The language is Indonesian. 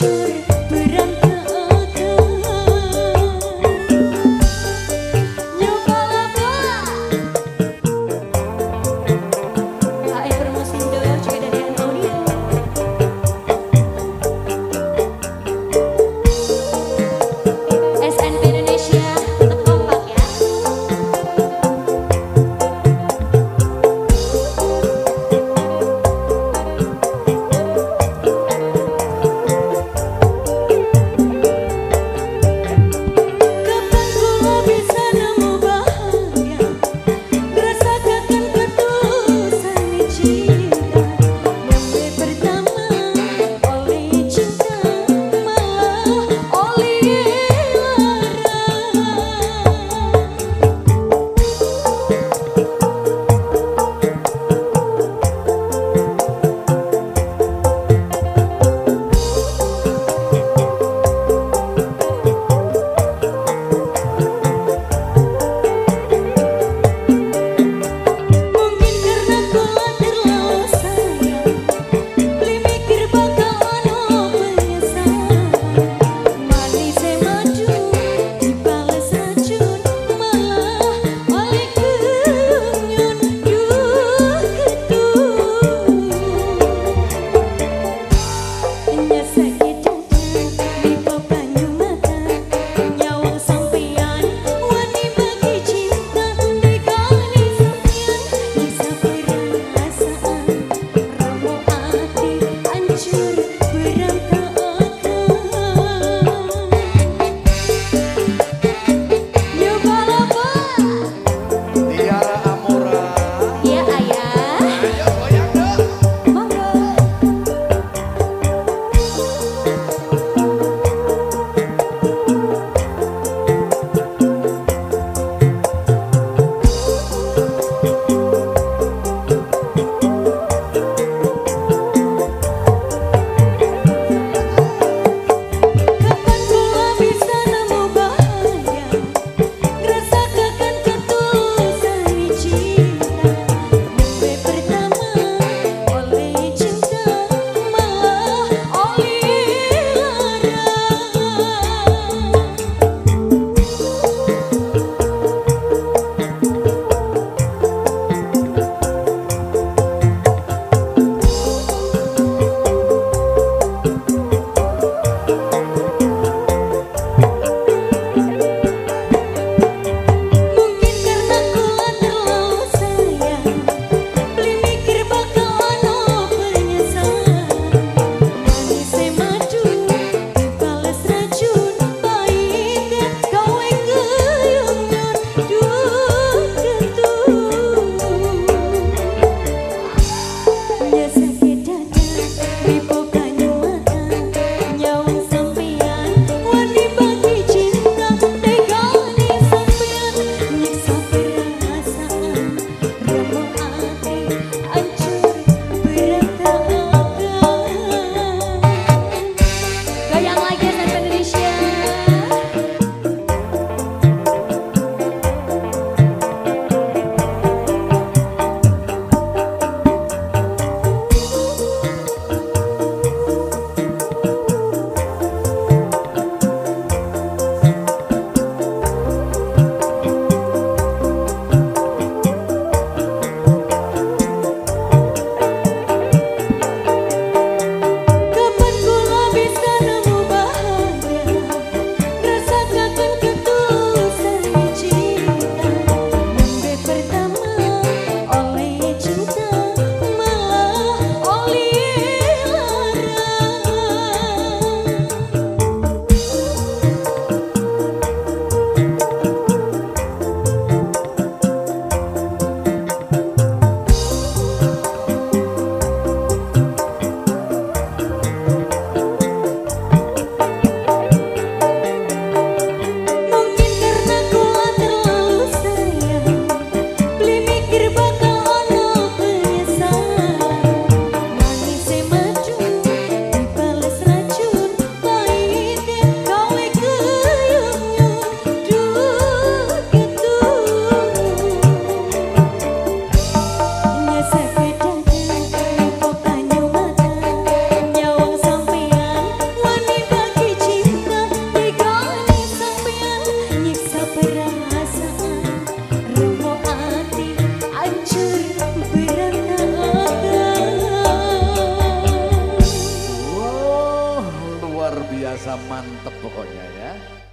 you. mantep pokoknya ya.